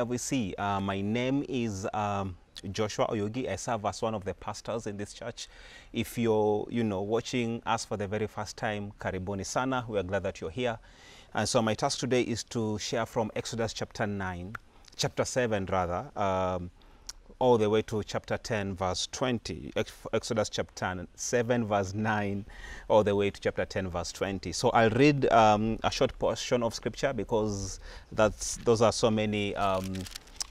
FVC. Uh, my name is um, Joshua Oyugi. I serve as one of the pastors in this church. If you're, you know, watching us for the very first time, karibuni sana. We are glad that you're here. And so my task today is to share from Exodus chapter 9, chapter 7 rather, um, all the way to chapter 10, verse 20. Exodus chapter 7, verse 9, all the way to chapter 10, verse 20. So I'll read um, a short portion of scripture because that's those are so many um,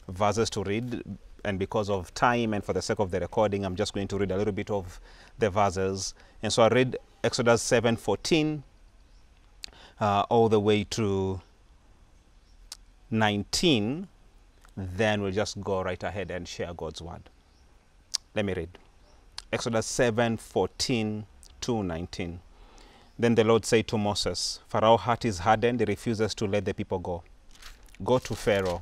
verses to read. And because of time and for the sake of the recording, I'm just going to read a little bit of the verses. And so I read Exodus 7 14 uh, all the way to 19 then we'll just go right ahead and share God's word. Let me read. Exodus 7 14 to 19. Then the Lord said to Moses, Pharaoh's heart is hardened, he refuses to let the people go. Go to Pharaoh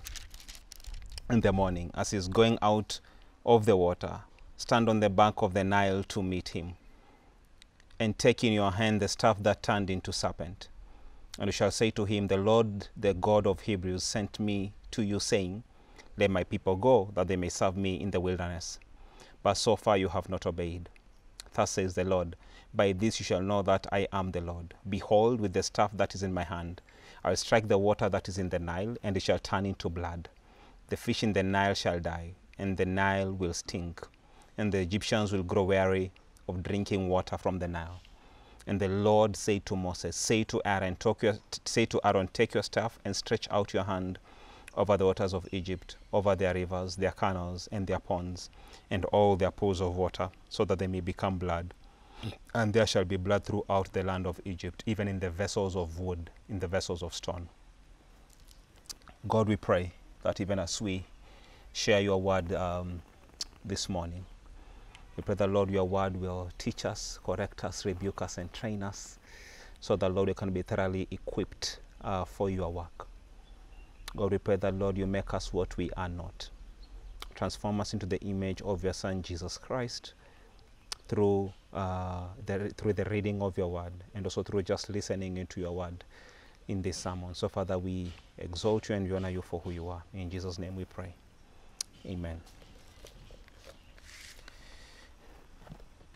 in the morning as he's going out of the water. Stand on the bank of the Nile to meet him, and take in your hand the staff that turned into serpent. And you shall say to him, The Lord, the God of Hebrews, sent me to you, saying, let my people go, that they may serve me in the wilderness. But so far you have not obeyed. Thus says the Lord By this you shall know that I am the Lord. Behold, with the staff that is in my hand, I will strike the water that is in the Nile, and it shall turn into blood. The fish in the Nile shall die, and the Nile will stink, and the Egyptians will grow weary of drinking water from the Nile. And the Lord said to Moses, Say to Aaron, your, say to Aaron, take your staff and stretch out your hand over the waters of Egypt, over their rivers, their canals, and their ponds, and all their pools of water, so that they may become blood. And there shall be blood throughout the land of Egypt, even in the vessels of wood, in the vessels of stone. God, we pray that even as we share your word um, this morning, we pray that, Lord, your word will teach us, correct us, rebuke us, and train us, so that, Lord, we can be thoroughly equipped uh, for your work. God, we pray that, Lord, you make us what we are not. Transform us into the image of your Son, Jesus Christ, through, uh, the, through the reading of your word and also through just listening into your word in this sermon. So, Father, we exalt you and we honor you for who you are. In Jesus' name we pray. Amen.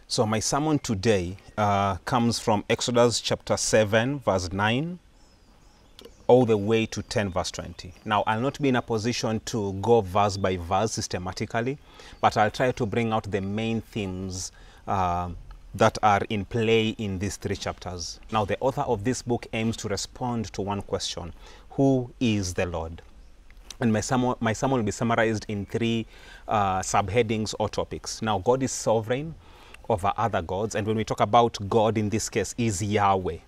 So, my sermon today uh, comes from Exodus chapter 7, verse 9 all the way to 10 verse 20. Now, I'll not be in a position to go verse by verse systematically, but I'll try to bring out the main themes uh, that are in play in these three chapters. Now, the author of this book aims to respond to one question Who is the Lord? And my sermon, my sermon will be summarized in three uh, subheadings or topics. Now, God is sovereign over other gods, and when we talk about God in this case, is Yahweh.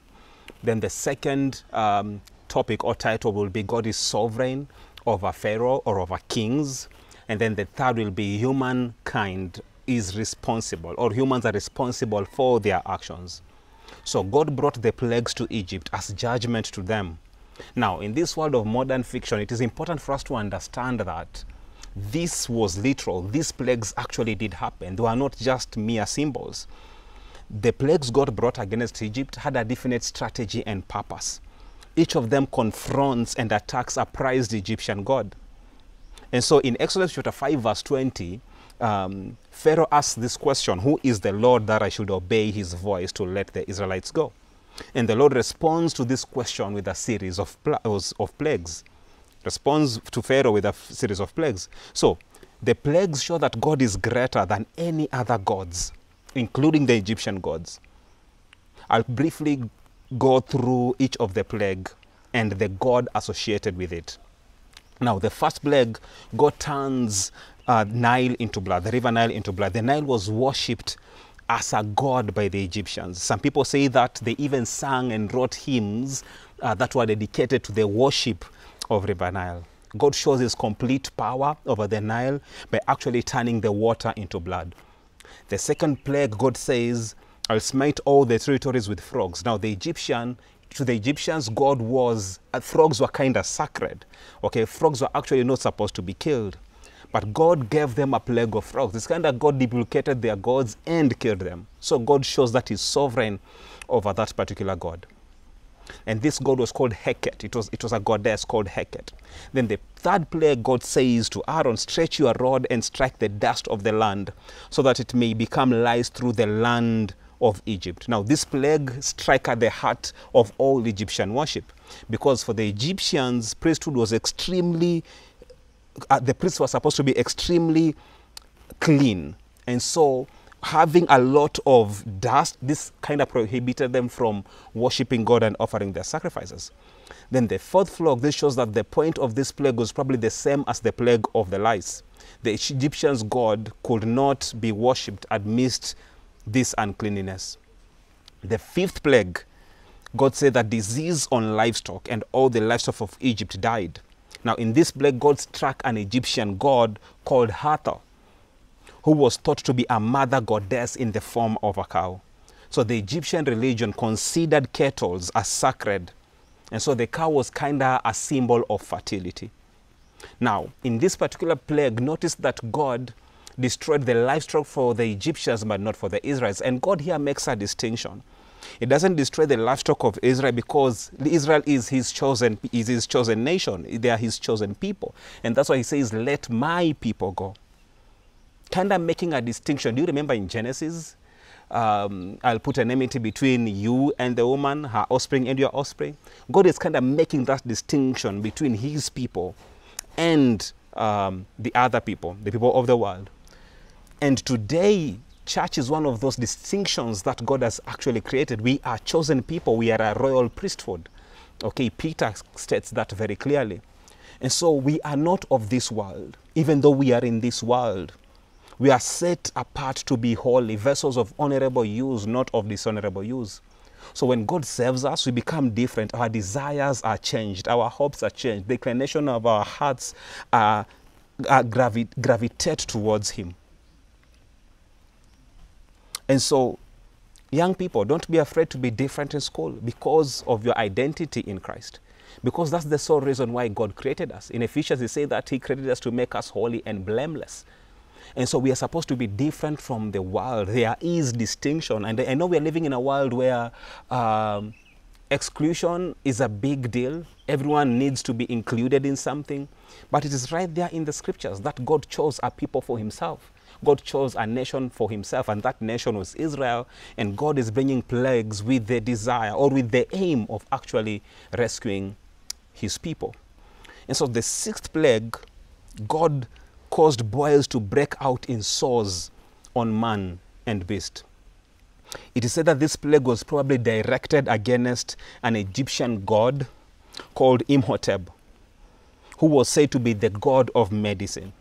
Then the second um, topic or title will be God is sovereign over Pharaoh or over kings. And then the third will be humankind is responsible or humans are responsible for their actions. So God brought the plagues to Egypt as judgment to them. Now, in this world of modern fiction, it is important for us to understand that this was literal. These plagues actually did happen. They were not just mere symbols. The plagues God brought against Egypt had a definite strategy and purpose each of them confronts and attacks a prized Egyptian god. And so in Exodus chapter 5, verse 20, um, Pharaoh asks this question Who is the Lord that I should obey his voice to let the Israelites go? And the Lord responds to this question with a series of, of plagues. Responds to Pharaoh with a series of plagues. So the plagues show that God is greater than any other gods, including the Egyptian gods. I'll briefly go through each of the plague and the god associated with it. Now, the first plague, God turns uh, Nile into blood, the river Nile into blood. The Nile was worshipped as a god by the Egyptians. Some people say that they even sang and wrote hymns uh, that were dedicated to the worship of River Nile. God shows his complete power over the Nile by actually turning the water into blood. The second plague, God says, I'll smite all the territories with frogs. Now, the Egyptian, to the Egyptians, God was, uh, frogs were kind of sacred. Okay, frogs were actually not supposed to be killed. But God gave them a plague of frogs. It's kind of God duplicated their gods and killed them. So God shows that He's sovereign over that particular God. And this god was called Heket. It was, it was a goddess called Heket. Then the third plague, God says to Aaron, Stretch your rod and strike the dust of the land, so that it may become lice through the land of Egypt. Now, this plague struck at the heart of all Egyptian worship, because for the Egyptians, priesthood was extremely, uh, the priests were supposed to be extremely clean. And so, having a lot of dust, this kind of prohibited them from worshiping God and offering their sacrifices. Then the fourth plague, this shows that the point of this plague was probably the same as the plague of the lice. The Egyptians' God could not be worshipped amidst this uncleanness. The fifth plague, God said that disease on livestock and all the livestock of Egypt died. Now, in this plague, God struck an Egyptian god called Hathor who was thought to be a mother goddess in the form of a cow. So the Egyptian religion considered cattle as sacred. And so the cow was kind of a symbol of fertility. Now, in this particular plague, notice that God destroyed the livestock for the Egyptians, but not for the Israelites. And God here makes a distinction. It doesn't destroy the livestock of Israel because Israel is his chosen is his chosen nation. They are his chosen people. And that's why he says, Let my people go kind of making a distinction. Do you remember in Genesis? Um, I'll put an enmity between you and the woman, her offspring and your offspring. God is kind of making that distinction between his people and um, the other people, the people of the world. And today, church is one of those distinctions that God has actually created. We are chosen people, we are a royal priesthood. Okay, Peter states that very clearly. And so we are not of this world, even though we are in this world. We are set apart to be holy, vessels of honorable use, not of dishonorable use. So when God saves us, we become different. Our desires are changed. Our hopes are changed. The inclination of our hearts are, are gravi gravitate towards Him. And so, young people, don't be afraid to be different in school because of your identity in Christ. Because that's the sole reason why God created us. In Ephesians, He says that He created us to make us holy and blameless. And so we are supposed to be different from the world. There is distinction. And I know we are living in a world where um, exclusion is a big deal. Everyone needs to be included in something. But it is right there in the scriptures that God chose a people for himself. God chose a nation for himself, and that nation was Israel. And God is bringing plagues with the desire or with the aim of actually rescuing his people. And so the sixth plague, God caused boils to break out in sores on man and beast. It is said that this plague was probably directed against an Egyptian god called Imhotep, who was said to be the god of medicine.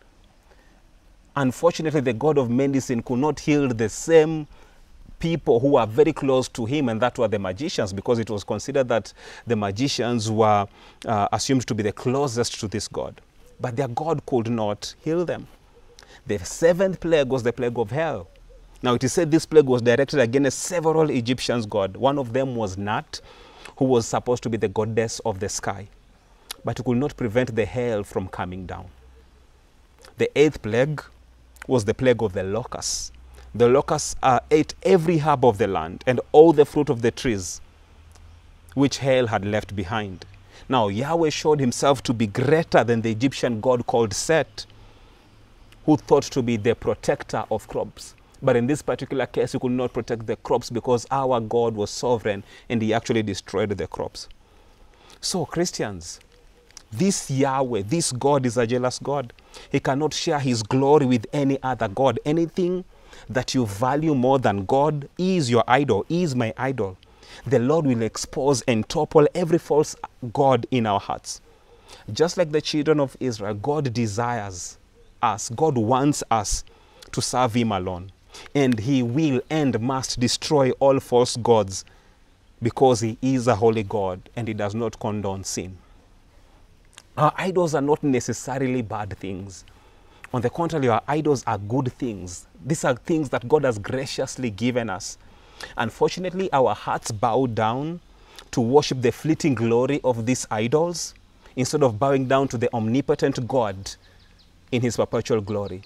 Unfortunately, the god of medicine could not heal the same people who were very close to him, and that were the magicians, because it was considered that the magicians were uh, assumed to be the closest to this god but their God could not heal them. The seventh plague was the plague of hell. Now it is said this plague was directed against several Egyptians' god. One of them was Nut, who was supposed to be the goddess of the sky, but it could not prevent the hail from coming down. The eighth plague was the plague of the locusts. The locusts uh, ate every herb of the land and all the fruit of the trees which hail had left behind. Now, Yahweh showed himself to be greater than the Egyptian god called Set, who thought to be the protector of crops. But in this particular case, he could not protect the crops because our God was sovereign and he actually destroyed the crops. So, Christians, this Yahweh, this God is a jealous God. He cannot share his glory with any other God. Anything that you value more than God is your idol, is my idol the Lord will expose and topple every false God in our hearts. Just like the children of Israel, God desires us, God wants us to serve Him alone. And He will and must destroy all false gods because He is a holy God and He does not condone sin. Our idols are not necessarily bad things. On the contrary, our idols are good things. These are things that God has graciously given us Unfortunately, our hearts bow down to worship the fleeting glory of these idols instead of bowing down to the omnipotent God in his perpetual glory.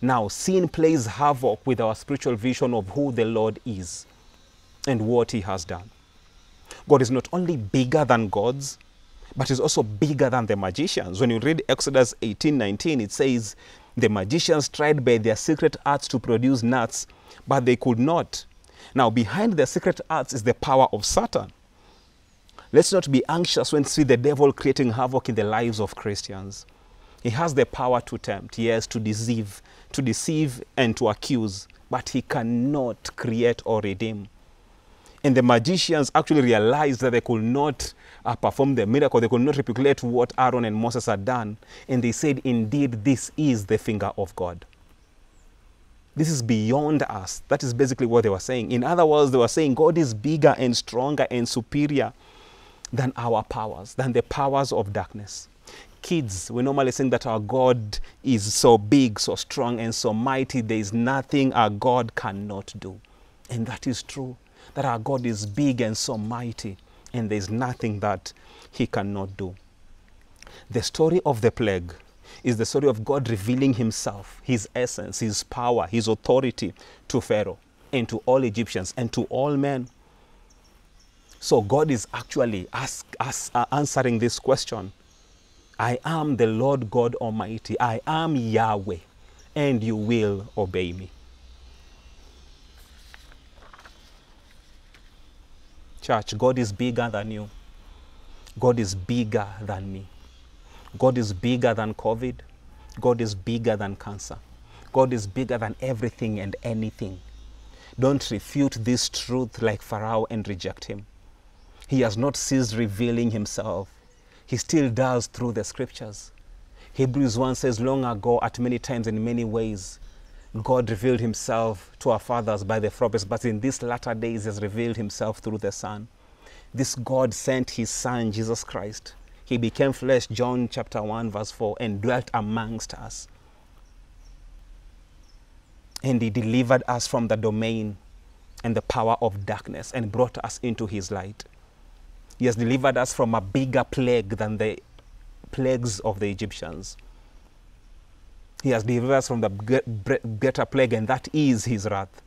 Now, sin plays havoc with our spiritual vision of who the Lord is and what he has done. God is not only bigger than gods, but is also bigger than the magicians. When you read Exodus 18 19, it says, The magicians tried by their secret arts to produce nuts, but they could not. Now, behind their secret arts is the power of Satan. Let's not be anxious when see the devil creating havoc in the lives of Christians. He has the power to tempt, yes, to deceive, to deceive and to accuse, but he cannot create or redeem. And the magicians actually realized that they could not uh, perform the miracle, they could not replicate what Aaron and Moses had done. And they said, Indeed, this is the finger of God. This is beyond us. That is basically what they were saying. In other words, they were saying God is bigger and stronger and superior than our powers, than the powers of darkness. Kids, we normally think that our God is so big, so strong, and so mighty, there is nothing our God cannot do. And that is true, that our God is big and so mighty, and there is nothing that he cannot do. The story of the plague is the story of God revealing himself, his essence, his power, his authority to Pharaoh and to all Egyptians and to all men. So God is actually ask, ask, uh, answering this question I am the Lord God Almighty. I am Yahweh, and you will obey me. Church, God is bigger than you. God is bigger than me. God is bigger than COVID. God is bigger than cancer. God is bigger than everything and anything. Don't refute this truth like Pharaoh and reject him. He has not ceased revealing himself. He still does through the scriptures. Hebrews 1 says, Long ago, at many times in many ways, God revealed himself to our fathers by the prophets, but in these latter days, he has revealed himself through the Son. This God sent his Son, Jesus Christ. He became flesh, John chapter 1, verse 4, and dwelt amongst us. And he delivered us from the domain and the power of darkness and brought us into his light. He has delivered us from a bigger plague than the plagues of the Egyptians. He has delivered us from the greater plague, and that is his wrath.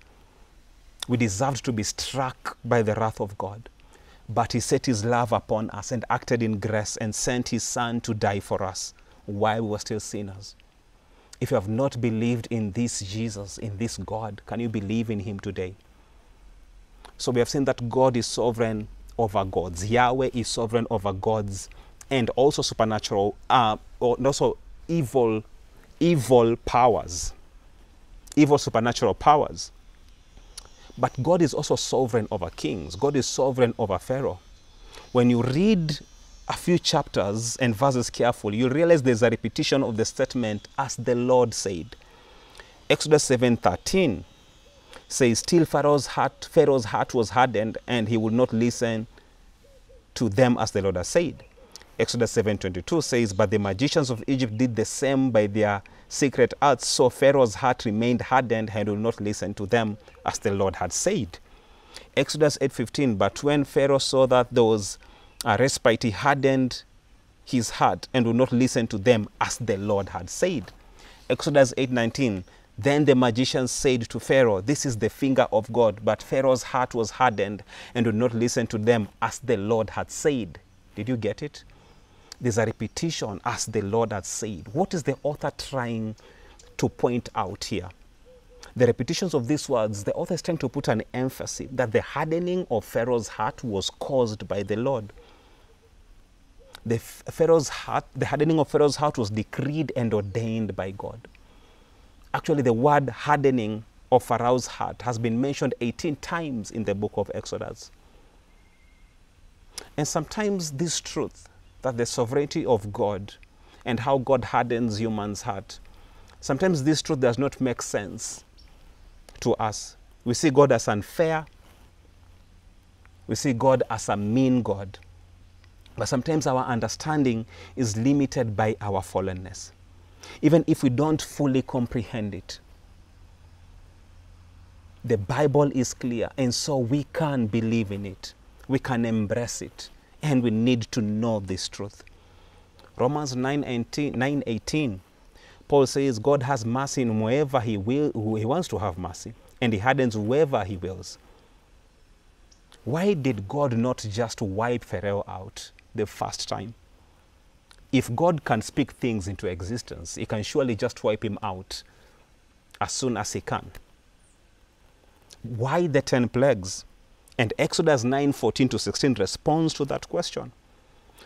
We deserved to be struck by the wrath of God. But he set his love upon us and acted in grace and sent his son to die for us while we were still sinners. If you have not believed in this Jesus, in this God, can you believe in him today? So we have seen that God is sovereign over gods. Yahweh is sovereign over gods and also supernatural, uh, or also evil, evil powers, evil supernatural powers. But God is also sovereign over kings. God is sovereign over Pharaoh. When you read a few chapters and verses carefully, you realize there's a repetition of the statement, as the Lord said. Exodus 7.13 says, Still Pharaoh's heart, Pharaoh's heart was hardened, and he would not listen to them as the Lord has said. Exodus 7.22 says, But the magicians of Egypt did the same by their secret arts, so Pharaoh's heart remained hardened and would not listen to them as the Lord had said. Exodus 8.15, But when Pharaoh saw that there was uh, a respite, he hardened his heart and would not listen to them as the Lord had said. Exodus 8.19, then the magicians said to Pharaoh, This is the finger of God. But Pharaoh's heart was hardened and would not listen to them as the Lord had said. Did you get it? There's a repetition as the Lord had said. What is the author trying to point out here? The repetitions of these words, the author is trying to put an emphasis that the hardening of Pharaoh's heart was caused by the Lord. The Pharaoh's heart, the hardening of Pharaoh's heart was decreed and ordained by God. Actually, the word hardening of Pharaoh's heart has been mentioned 18 times in the book of Exodus. And sometimes this truth that the sovereignty of God and how God hardens human's heart, sometimes this truth does not make sense to us. We see God as unfair. We see God as a mean God. But sometimes our understanding is limited by our fallenness even if we don't fully comprehend it. The Bible is clear, and so we can believe in it. We can embrace it, and we need to know this truth. Romans 9:18, Paul says God has mercy in whoever he will, he wants to have mercy, and he hardens whoever he wills. why did God not just wipe Pharaoh out the first time? If God can speak things into existence, He can surely just wipe him out as soon as He can. Why the 10 plagues? And Exodus 9 14 to 16 responds to that question.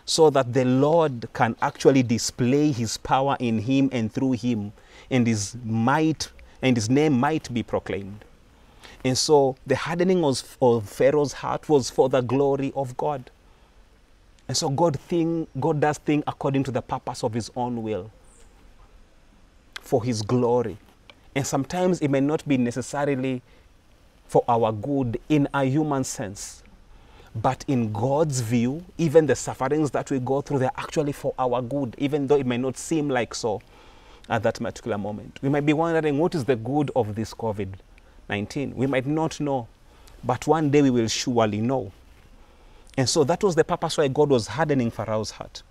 So that the Lord can actually display His power in him and through him, and His might and His name might be proclaimed. And so the hardening of, of Pharaoh's heart was for the glory of God. And so God thing, God does things according to the purpose of his own will. For his glory. And sometimes it may not be necessarily for our good in a human sense. But in God's view, even the sufferings that we go through, they're actually for our good, even though it may not seem like so at that particular moment. We might be wondering what is the good of this COVID 19? We might not know, but one day we will surely know. And so that was the purpose why God was hardening Pharaoh's heart.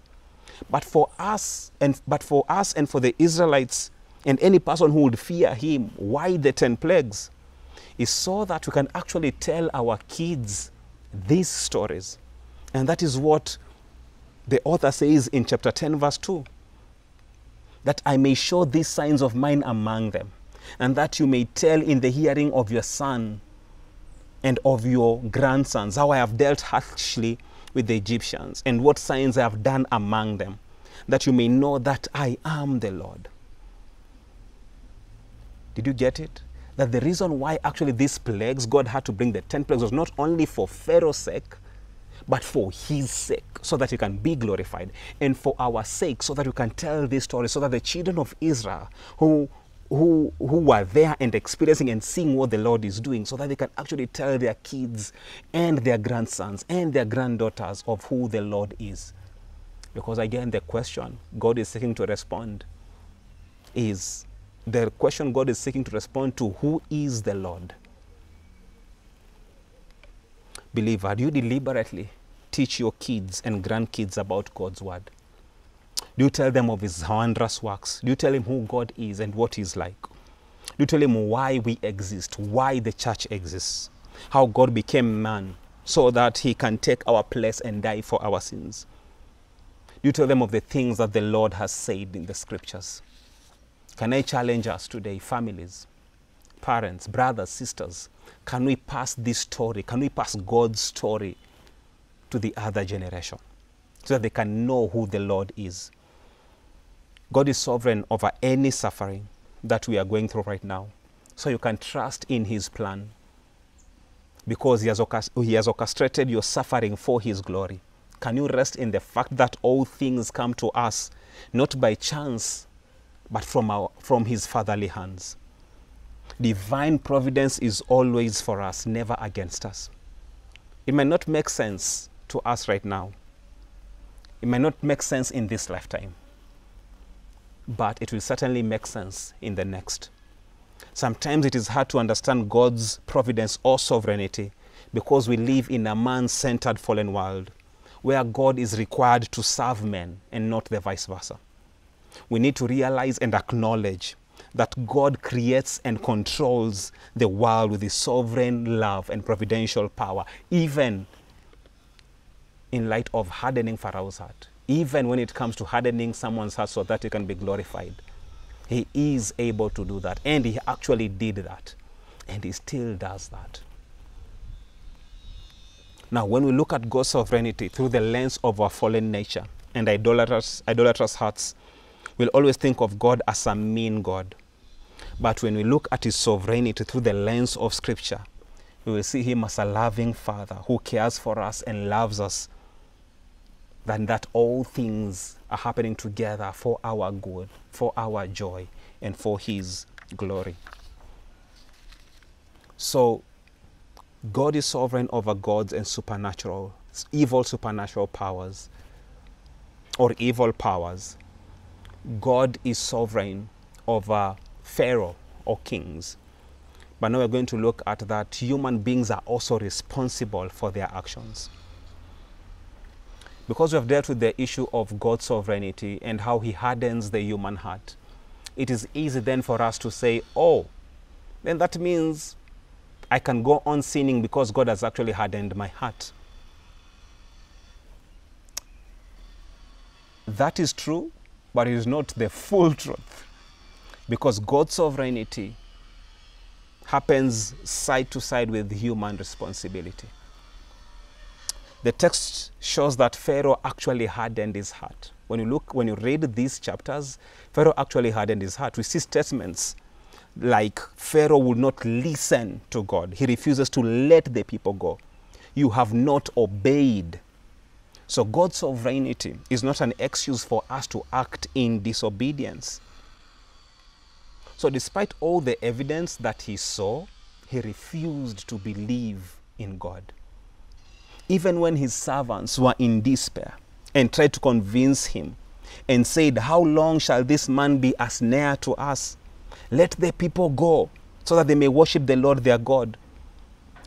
But for us and but for us and for the Israelites and any person who would fear him, why the 10 plagues? Is so that we can actually tell our kids these stories. And that is what the author says in chapter 10, verse 2 that I may show these signs of mine among them, and that you may tell in the hearing of your son and of your grandsons how I have dealt harshly with the Egyptians, and what signs I have done among them, that you may know that I am the Lord. Did you get it? That the reason why actually these plagues, God had to bring the 10 plagues, was not only for Pharaoh's sake, but for his sake, so that he can be glorified, and for our sake, so that we can tell this story, so that the children of Israel who who, who were there and experiencing and seeing what the Lord is doing so that they can actually tell their kids and their grandsons and their granddaughters of who the Lord is. Because again, the question God is seeking to respond is the question God is seeking to respond to who is the Lord? Believer, do you deliberately teach your kids and grandkids about God's word? Do you tell them of his wondrous works? Do you tell him who God is and what he's like? Do you tell him why we exist, why the church exists, how God became man so that he can take our place and die for our sins? Do you tell them of the things that the Lord has said in the scriptures? Can I challenge us today, families, parents, brothers, sisters? Can we pass this story? Can we pass God's story to the other generation so that they can know who the Lord is. God is sovereign over any suffering that we are going through right now. So you can trust in His plan because He has, he has orchestrated your suffering for His glory. Can you rest in the fact that all things come to us not by chance, but from, our, from His fatherly hands? Divine providence is always for us, never against us. It may not make sense to us right now. It may not make sense in this lifetime, but it will certainly make sense in the next. Sometimes it is hard to understand God's providence or sovereignty because we live in a man centered fallen world where God is required to serve men and not the vice versa. We need to realize and acknowledge that God creates and controls the world with his sovereign love and providential power, even in light of hardening Pharaoh's heart, even when it comes to hardening someone's heart so that he can be glorified. He is able to do that, and he actually did that, and he still does that. Now, when we look at God's sovereignty through the lens of our fallen nature and idolatrous, idolatrous hearts, we'll always think of God as a mean God. But when we look at his sovereignty through the lens of Scripture, we will see him as a loving Father who cares for us and loves us than that all things are happening together for our good, for our joy, and for His glory. So, God is sovereign over gods and supernatural, evil supernatural powers, or evil powers. God is sovereign over Pharaoh or kings. But now we're going to look at that human beings are also responsible for their actions because we have dealt with the issue of God's sovereignty and how He hardens the human heart, it is easy then for us to say, oh, then that means I can go on sinning because God has actually hardened my heart. That is true, but it is not the full truth. Because God's sovereignty happens side to side with human responsibility. The text shows that Pharaoh actually hardened his heart. When you look, when you read these chapters, Pharaoh actually hardened his heart. We see statements like Pharaoh would not listen to God. He refuses to let the people go. You have not obeyed. So God's sovereignty is not an excuse for us to act in disobedience. So despite all the evidence that he saw, he refused to believe in God. Even when his servants were in despair and tried to convince him and said, How long shall this man be as near to us? Let the people go so that they may worship the Lord their God.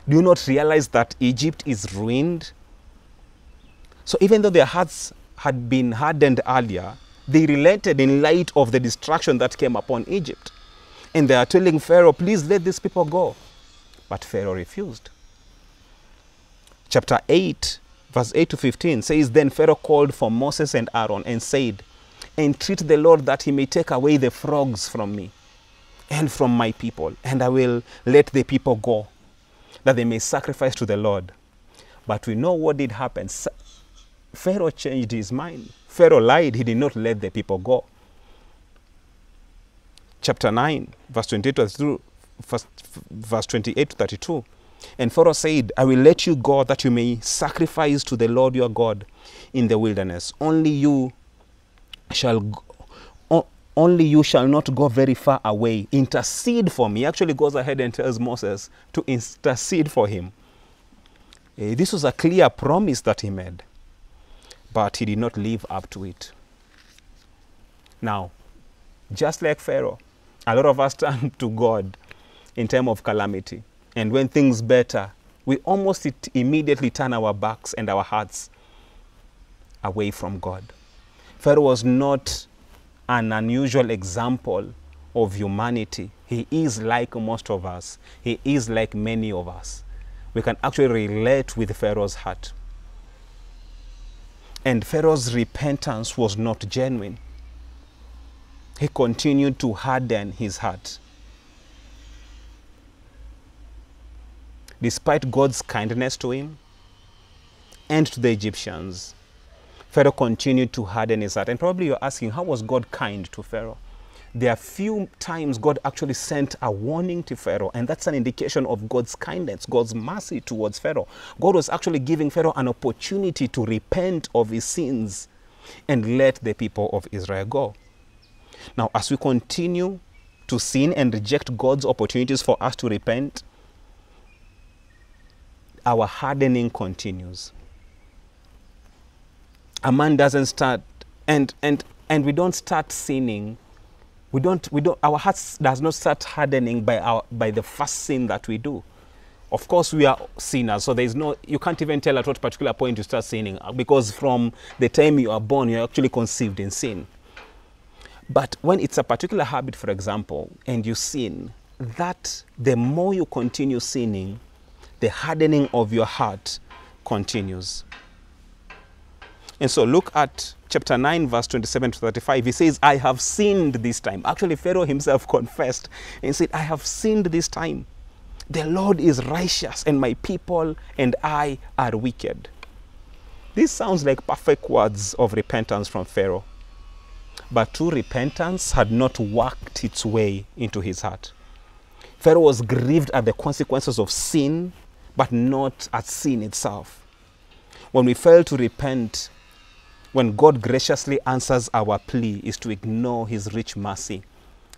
Do you not realize that Egypt is ruined? So even though their hearts had been hardened earlier, they relented in light of the destruction that came upon Egypt. And they are telling Pharaoh, please let these people go. But Pharaoh refused. Chapter 8, verse 8 to 15 says, Then Pharaoh called for Moses and Aaron and said, Entreat the Lord that he may take away the frogs from me and from my people, and I will let the people go, that they may sacrifice to the Lord. But we know what did happen. Pharaoh changed his mind. Pharaoh lied. He did not let the people go. Chapter 9, verse 28 to 32, verse 28 to 32. And Pharaoh said, I will let you go that you may sacrifice to the Lord your God in the wilderness. Only you shall go, only you shall not go very far away. Intercede for me. He actually goes ahead and tells Moses to intercede for him. Uh, this was a clear promise that he made, but he did not live up to it. Now, just like Pharaoh, a lot of us turn to God in time of calamity. And when things better, we almost immediately turn our backs and our hearts away from God. Pharaoh was not an unusual example of humanity. He is like most of us. He is like many of us. We can actually relate with Pharaoh's heart. And Pharaoh's repentance was not genuine. He continued to harden his heart. Despite God's kindness to him and to the Egyptians, Pharaoh continued to harden his heart. And probably you're asking, how was God kind to Pharaoh? There are few times God actually sent a warning to Pharaoh, and that's an indication of God's kindness, God's mercy towards Pharaoh. God was actually giving Pharaoh an opportunity to repent of his sins and let the people of Israel go. Now, as we continue to sin and reject God's opportunities for us to repent, our hardening continues. A man doesn't start, and and and we don't start sinning. We don't. We don't. Our hearts does not start hardening by our by the first sin that we do. Of course, we are sinners, so there is no. You can't even tell at what particular point you start sinning, uh, because from the time you are born, you're actually conceived in sin. But when it's a particular habit, for example, and you sin, that the more you continue sinning, the hardening of your heart continues. And so look at chapter 9, verse 27 to 35. He says, I have sinned this time. Actually, Pharaoh himself confessed and said, I have sinned this time. The Lord is righteous, and my people and I are wicked. This sounds like perfect words of repentance from Pharaoh. But true repentance had not worked its way into his heart. Pharaoh was grieved at the consequences of sin, but not at sin itself. When we fail to repent, when God graciously answers our plea, is to ignore his rich mercy,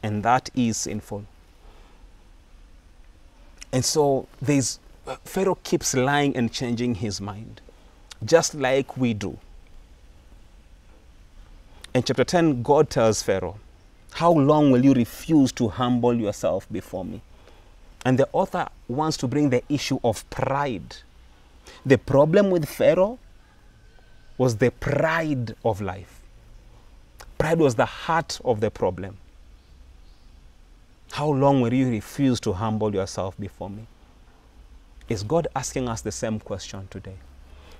and that is sinful. And so there's uh, Pharaoh keeps lying and changing his mind, just like we do. In chapter 10, God tells Pharaoh, How long will you refuse to humble yourself before me? And the author wants to bring the issue of pride. The problem with Pharaoh was the pride of life. Pride was the heart of the problem. How long will you refuse to humble yourself before me? Is God asking us the same question today?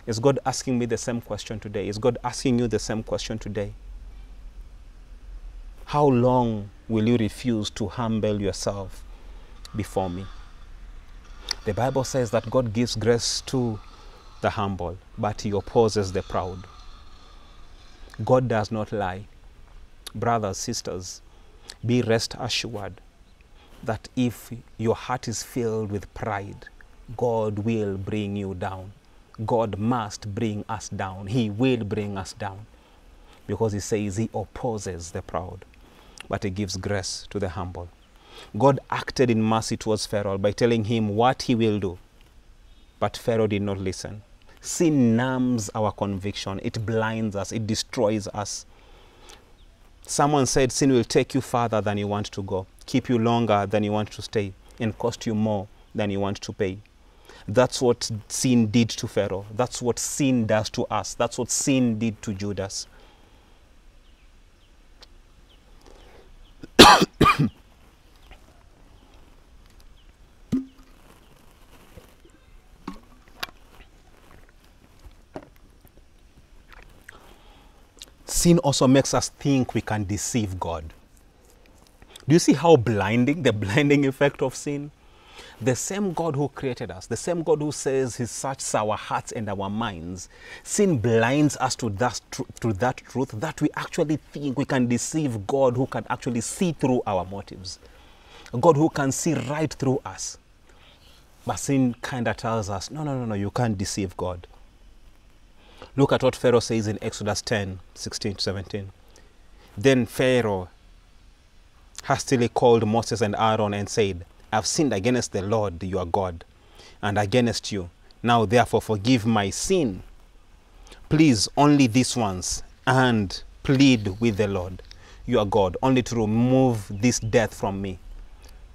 Is God asking me the same question today? Is God asking you the same question today? How long will you refuse to humble yourself before me? The Bible says that God gives grace to the humble, but he opposes the proud. God does not lie. Brothers, sisters, be rest assured that if your heart is filled with pride, God will bring you down. God must bring us down. He will bring us down because He says He opposes the proud, but He gives grace to the humble. God acted in mercy towards Pharaoh by telling him what he will do, but Pharaoh did not listen. Sin numbs our conviction, it blinds us, it destroys us. Someone said sin will take you farther than you want to go, keep you longer than you want to stay, and cost you more than you want to pay. That's what sin did to Pharaoh. That's what sin does to us. That's what sin did to Judas. Sin also makes us think we can deceive God. Do you see how blinding, the blinding effect of sin? The same God who created us, the same God who says He searches our hearts and our minds, sin blinds us to that, to that truth that we actually think we can deceive God who can actually see through our motives. God who can see right through us. But sin kind of tells us, no, no, no, no, you can't deceive God. Look at what Pharaoh says in Exodus 10 16 to 17. Then Pharaoh hastily called Moses and Aaron and said, I've sinned against the Lord your God and against you. Now therefore forgive my sin. Please only this once and plead with the Lord your God only to remove this death from me.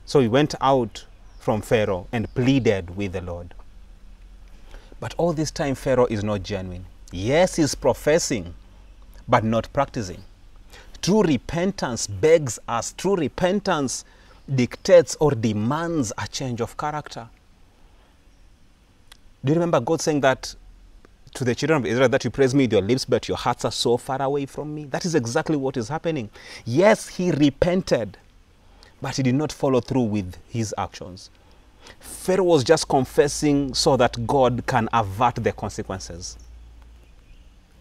So he went out from Pharaoh and pleaded with the Lord. But all this time, Pharaoh is not genuine. Yes, he's professing, but not practicing. True repentance begs us, true repentance dictates or demands a change of character. Do you remember God saying that to the children of Israel that you praise me with your lips, but your hearts are so far away from me? That is exactly what is happening. Yes, he repented, but he did not follow through with his actions. Pharaoh was just confessing so that God can avert the consequences.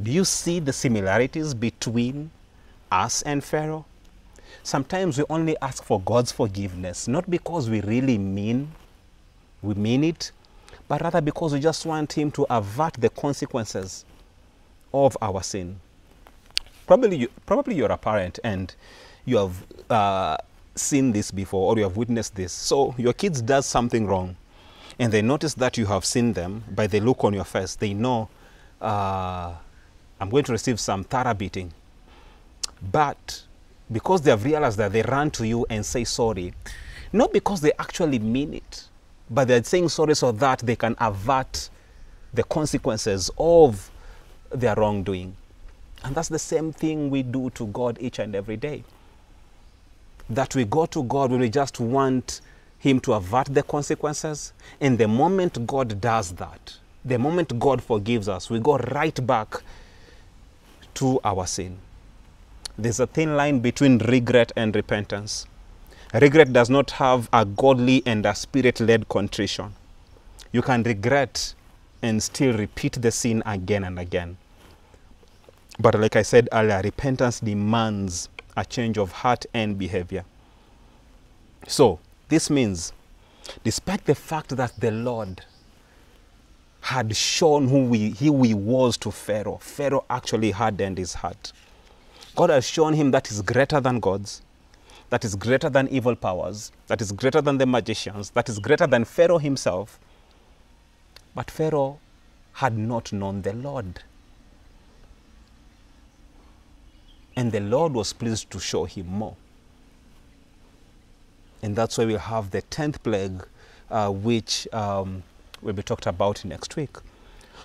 Do you see the similarities between us and Pharaoh? Sometimes we only ask for God's forgiveness, not because we really mean we mean it, but rather because we just want him to avert the consequences of our sin. Probably, you, probably you're a parent and you have uh, seen this before or you have witnessed this. So your kids does something wrong, and they notice that you have seen them by the look on your face. They know uh, I'm going to receive some thorough beating. But because they have realized that they run to you and say sorry, not because they actually mean it, but they're saying sorry so that they can avert the consequences of their wrongdoing. And that's the same thing we do to God each and every day. That we go to God when we just want Him to avert the consequences. And the moment God does that, the moment God forgives us, we go right back to our sin. There's a thin line between regret and repentance. Regret does not have a godly and a spirit led contrition. You can regret and still repeat the sin again and again. But like I said earlier, repentance demands a change of heart and behavior. So, this means, despite the fact that the Lord had shown who, we, he was to Pharaoh, Pharaoh actually hardened his heart. God has shown him that is greater than gods, that is greater than evil powers, that is greater than the magicians, that is greater than Pharaoh himself. But Pharaoh had not known the Lord. And the Lord was pleased to show him more. And that's why we have the 10th plague, uh, which um, will be talked about next week.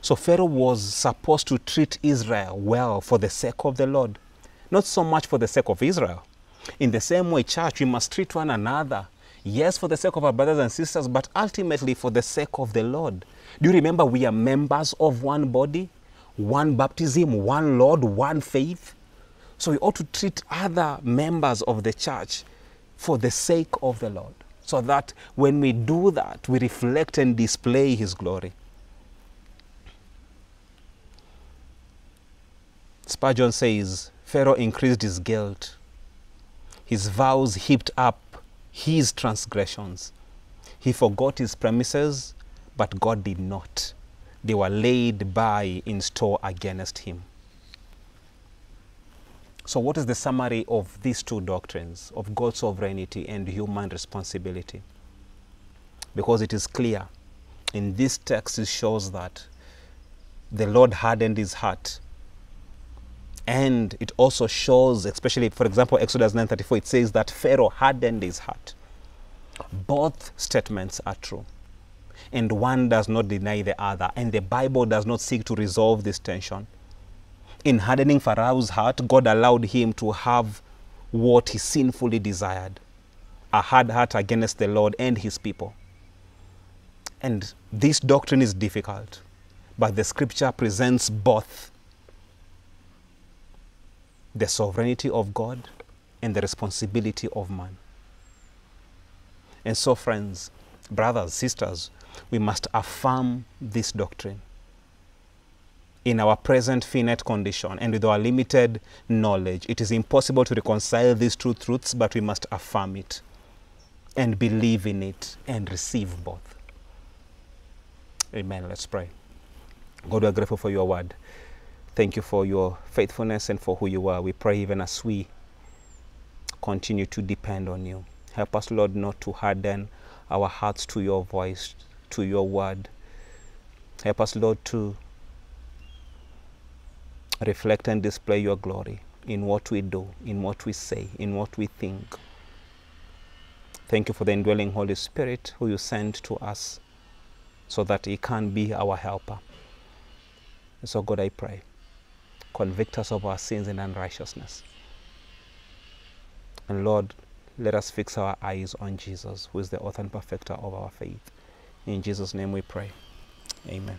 So Pharaoh was supposed to treat Israel well for the sake of the Lord, not so much for the sake of Israel. In the same way, church, we must treat one another Yes, for the sake of our brothers and sisters, but ultimately for the sake of the Lord. Do you remember we are members of one body, one baptism, one Lord, one faith? So we ought to treat other members of the church for the sake of the Lord, so that when we do that, we reflect and display His glory. Spurgeon says Pharaoh increased his guilt, his vows heaped up his transgressions. He forgot his premises, but God did not. They were laid by in store against him. So, what is the summary of these two doctrines of God's sovereignty and human responsibility? Because it is clear in this text, it shows that the Lord hardened his heart. And it also shows, especially for example, Exodus 9:34, it says that Pharaoh hardened his heart. Both statements are true. And one does not deny the other. And the Bible does not seek to resolve this tension in hardening Pharaoh's heart, God allowed him to have what he sinfully desired a hard heart against the Lord and his people. And this doctrine is difficult, but the scripture presents both the sovereignty of God and the responsibility of man. And so, friends, brothers, sisters, we must affirm this doctrine in our present finite condition and with our limited knowledge, it is impossible to reconcile these two truths, but we must affirm it and believe in it and receive both. Amen. Let's pray. God, we are grateful for your word. Thank you for your faithfulness and for who you are. We pray even as we continue to depend on you. Help us, Lord, not to harden our hearts to your voice, to your word. Help us, Lord, to reflect and display your glory in what we do, in what we say, in what we think. Thank you for the indwelling Holy Spirit who you sent to us so that he can be our helper. So, God, I pray, convict us of our sins and unrighteousness. And Lord, let us fix our eyes on Jesus, who is the author and perfecter of our faith. In Jesus' name we pray. Amen.